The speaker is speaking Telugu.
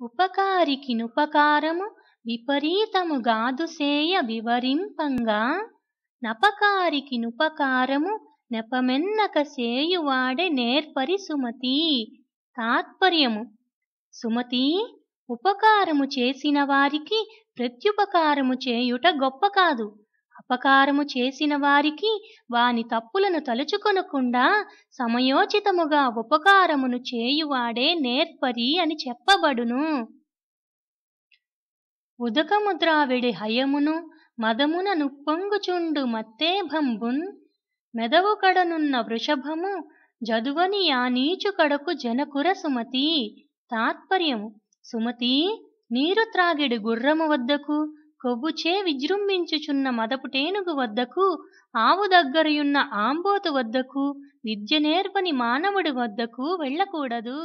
ఉపకారికి నుపకారము విపరీతముగాదు సేయ వివరింపంగా నపకారికి నుపకారము నెపమెన్నక సేయువాడే నేర్పరి సుమతి. తాత్పర్యము. సుమతి ఉపకారము చేసిన వారికి ప్రత్యుపకారము చేయుట గొప్ప కాదు. అపకారము చేసిన వారికి వాని తప్పులను తలుచుకొనకుండా సమయోచితముగా ఉపకారమును చేయువాడే నేర్పరి అని చెప్పబడును. ఉదకముద్రావిడి హయమును మదమున నుప్పొంగుచుండు మత్తేభంబున్ మెదవు కడనున్న వృషభము జదువని ఆ నీచు కడకు జనకుర సుమతి తాత్పర్యము. సుమతి నీరు త్రాగిడు గుర్రము వద్దకు కొవ్వుచే విజృంభించుచున్న మదపుటేనుగు వద్దకు ఆవు దగ్గరయున్న ఆంబోతు వద్దకు విద్య నేర్పని మానవుడి వద్దకు వెళ్ళకూడదు.